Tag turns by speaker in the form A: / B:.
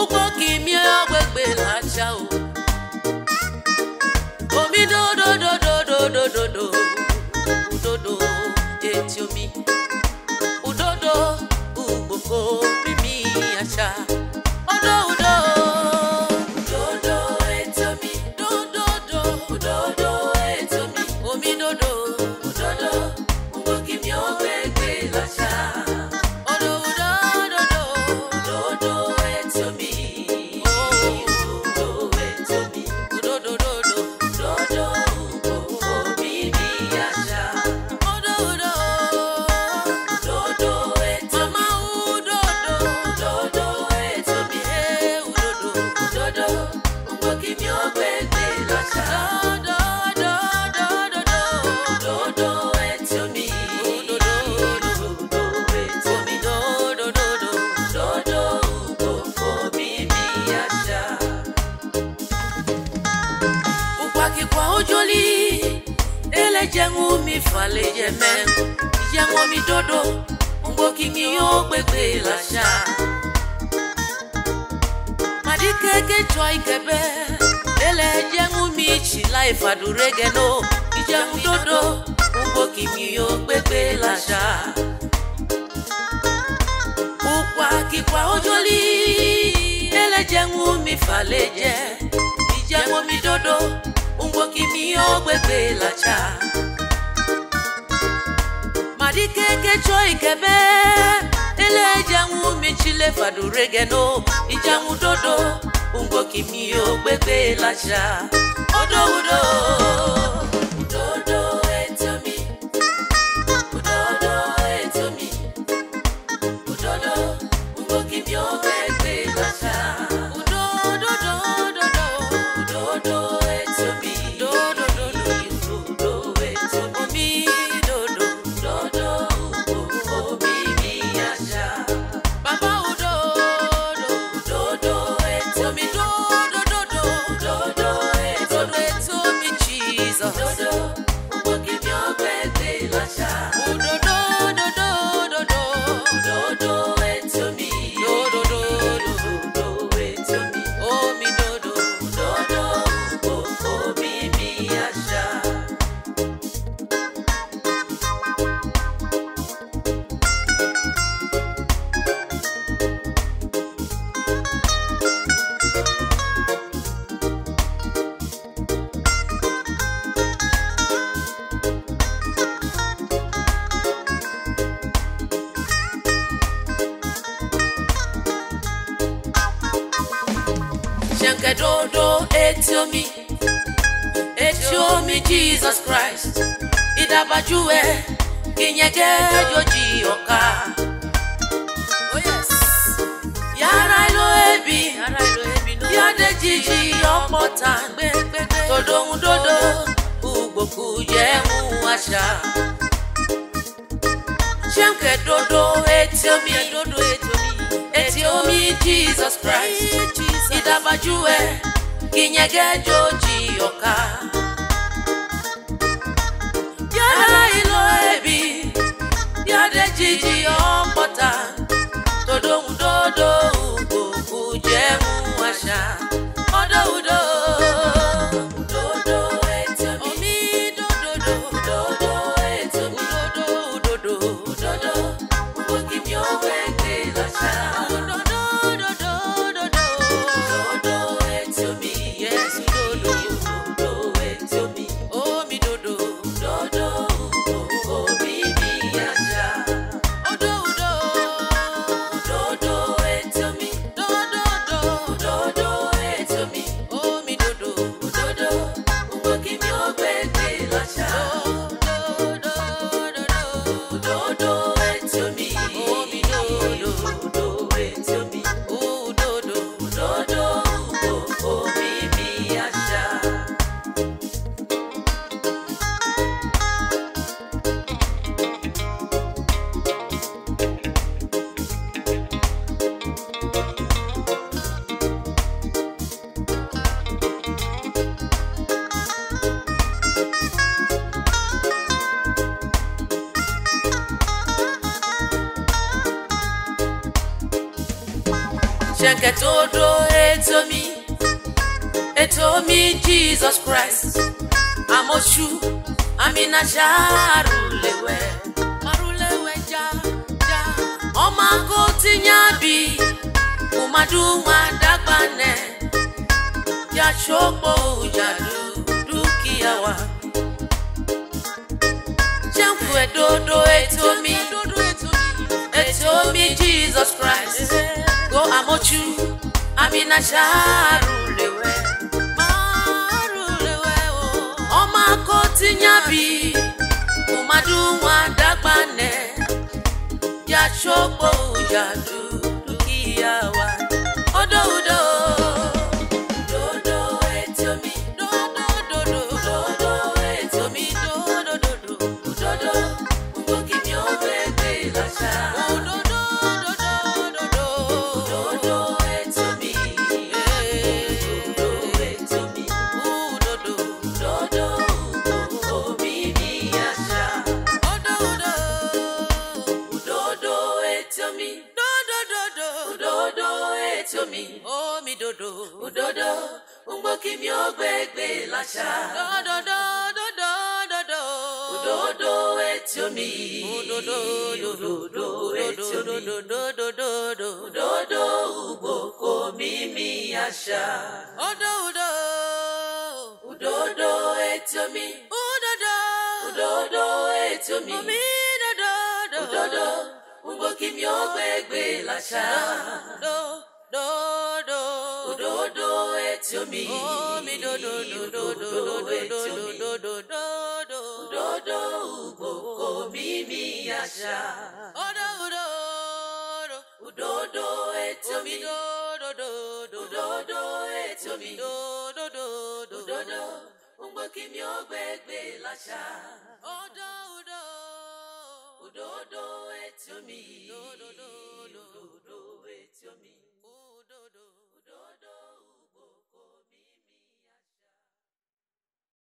A: Ugo cha o. omi do do do do do do do do. do do Udo Udo udodo mi mi acha. ọdọ Wumi Faleyeme ìyá wọn mi dọ́dọ̀ ngoki ni yóò gbégbé làṣà. Madikeke jọ ikẹ̀bẹ́ lélẹ̀ jẹ́hún mi ìtì láì fàdúrégẹ̀ lọ ìjẹun dọ́dọ̀ ngoki ni yóò gbégbé làṣà. Kukwa kikwa ojoli lélẹ̀ jẹ́hún mi Faleyeme ìjẹun mi dọ́dọ̀ ngoki ni yóò gbégbé làṣà keke choi kebe, ele ejanwu mechile faduregeno ijanwu dodo ungo kimio gbegbe lasha odowudo dodo gedodo eti omi eti omi jesus christ ìdàbàjúwe kìnyẹ̀gẹ́ jòjì ọ̀ka. yàrá ìlú ẹbí yàdé jìjì ọ̀pọ̀ tà tòdòhun dòdò gbogbo yẹ̀hún àṣà. ṣẹ́ǹkẹ̀ dodo etí omi etí omi jesus christ. itabajue kinyege jojioka ṣẹ̀ǹkẹ̀ tó dó ètò mi ètò mi Jesus Christ àmọ́ṣú àmínàṣà àrùlẹ̀wẹ̀ àrùlẹ̀wẹ̀ ja ja. ọmọ akó ti yàn bí kùmàdùnmá dàgbànẹ̀ yàtsọ́pọ̀ òjàdù dúkìá wa ṣẹ̀ǹkù ẹ̀dọ́dọ̀ ètò mi ètò mi Jesus Christ. Ògo àmójú Aminasha àrùlẹ̀wẹ̀ àrùlẹ̀wẹ̀ o. Ọmọ akọ́tìyàbí kò má dùn wá ya. nẹ̀ yàtsọ́ gbòòyà kí mi ó gbégbé láṣà. Dòdòdò dòdò dòdò. Òdòdó etí omi. Òdòdò òdòdó etí omi. Òdòdó òdòdó. Òdòdó ùgbòkò mímí àṣà. Òdò òdò. Òdòdó etí omi. Òdòdó. Òdòdó etí omi. Omi dòdò dòdò. Òdòdó ùgbòkì mi ó gbégbé láṣà. Dòdò dòdò odo eti omi omi dodo dodo dodo dodo dodo dodo ugboko
B: mimi àṣà
A: odo odo udodo eti omi dodo dodo eti omi dodo dodo ugboki mi ogbegbe làṣà odo odo udodo eti omi dodo dodo eti omi.